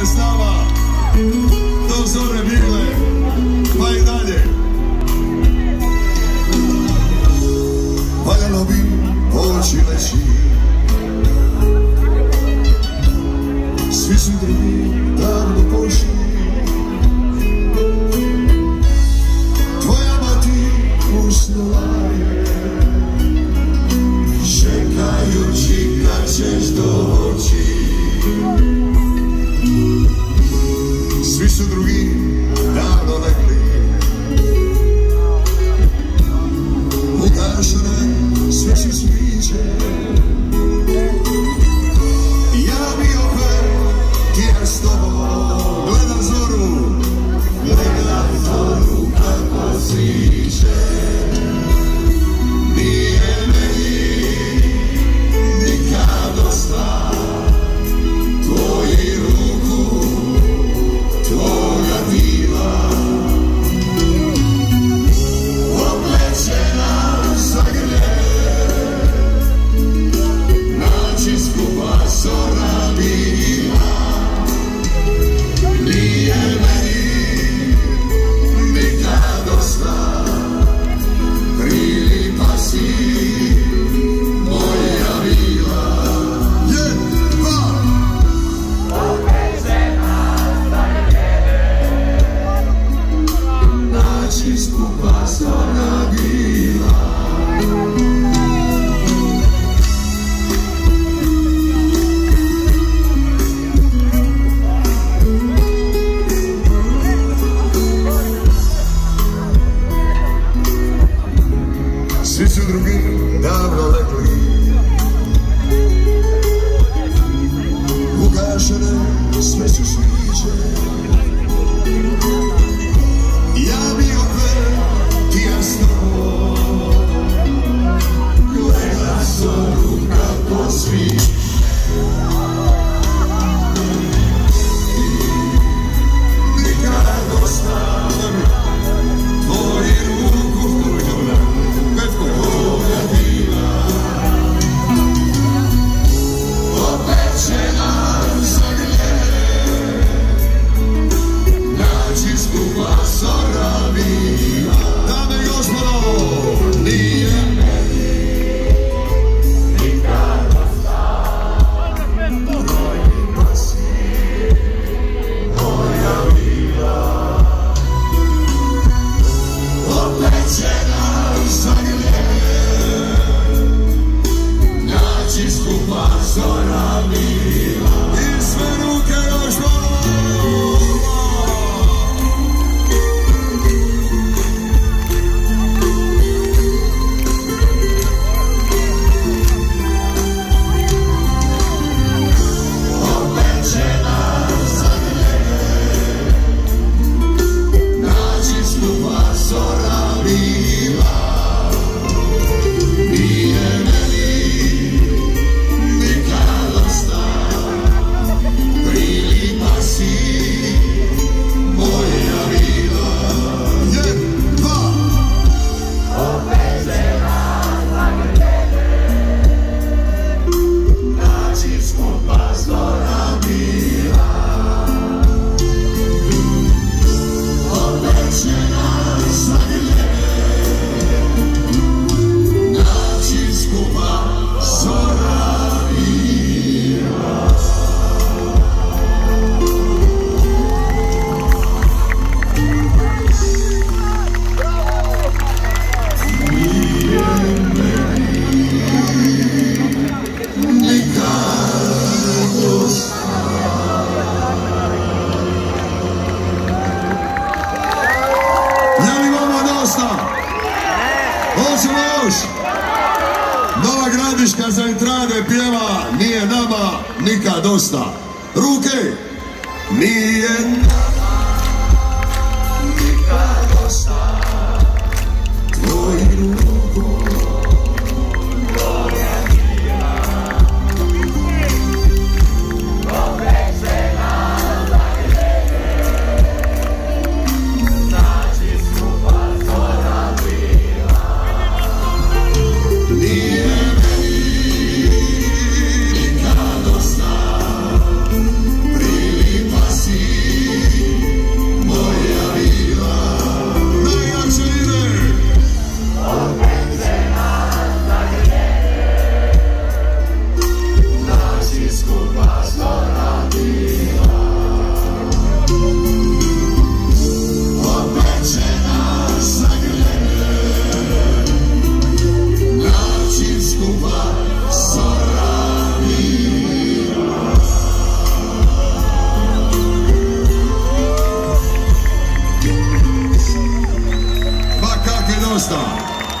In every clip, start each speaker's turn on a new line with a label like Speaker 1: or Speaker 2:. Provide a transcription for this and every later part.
Speaker 1: bile s nama do zore bile, pa i dalje. Valjalo bi poći leći, svi su drugi davno pošli. Tvoja mati usnula, su druguillo. Gradiška za intrade pjeva Nije nama nikad dosta. Ruke! Nije nama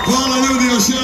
Speaker 1: Hallelujah.